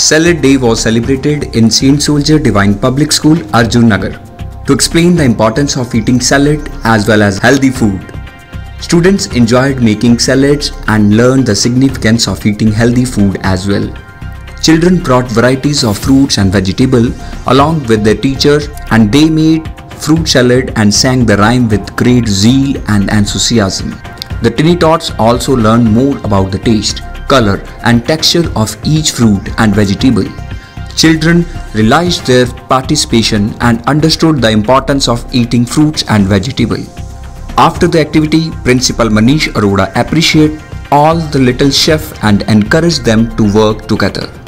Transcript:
Salad Day was celebrated in St. Soldier Divine Public School, Arjun Nagar, to explain the importance of eating salad as well as healthy food. Students enjoyed making salads and learned the significance of eating healthy food as well. Children brought varieties of fruits and vegetable along with their teacher and they made fruit salad and sang the rhyme with great zeal and enthusiasm. The tiny tots also learned more about the taste, color and texture of each fruit and vegetable. Children realized their participation and understood the importance of eating fruits and vegetables. After the activity, Principal Manish Arora appreciated all the little chef and encouraged them to work together.